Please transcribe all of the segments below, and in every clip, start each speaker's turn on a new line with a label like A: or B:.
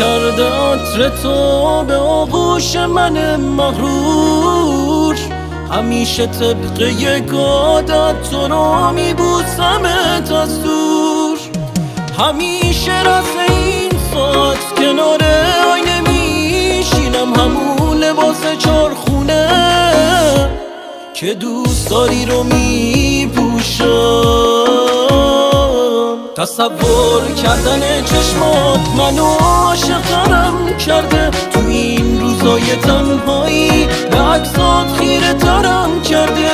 A: عطر تو به آغوش من مغرور. همیشه طبق یک عادت تو رو میبوسمت از دور همیشه رس این ساعت کنار آینه میشینم همون لباس چارخونه که دوست داری رو میپوشم. تصور کردن چشمات منو عاشقترم کرده. تو این روزای تنهایی به عکسات خیره ترم کرده.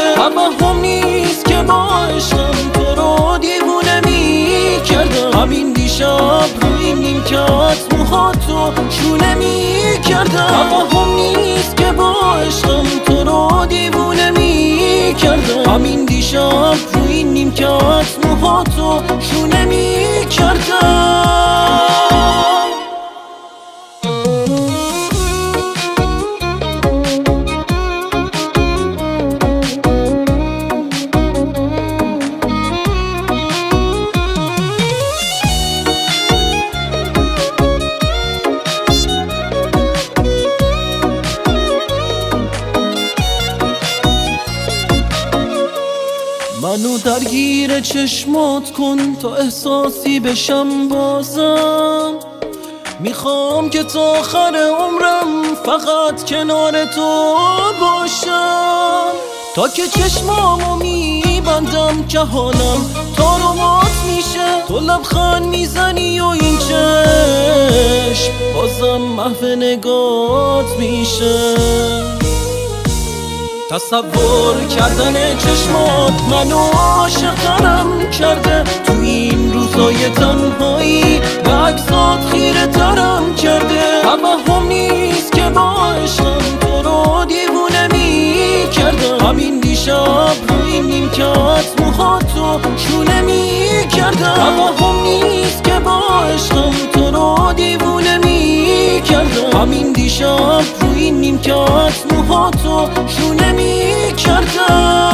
A: هم نیست که با عشقم تو رو دیوونه می کردم. همین دیشب روی نیمکت موهاتو شونه می کردم. هم نیست که با عشقم همین دیشب روی نیمکت موهاتو شونه می منو درگیر چشمات کن تا احساسی بشم بازم. می‌خوام که تا آخر عمرم فقط کنار تو باشم. تا که چشمامو میبندم که حالم تارومات میشه. تو لبخند می‌زنی و این چشم بازم محو نگات میشه. تصور کردن چشمات منو عاشقترم کرده. تو این روزای تنهایی به عکسات خیره ترم کرده هم نیست که با عشقم تو رو دیوونه می کردم. همین دیشب روی نیمکت موهاتو شونه می همین دیشب روی نیمکت موهاتو شونه می‌کردم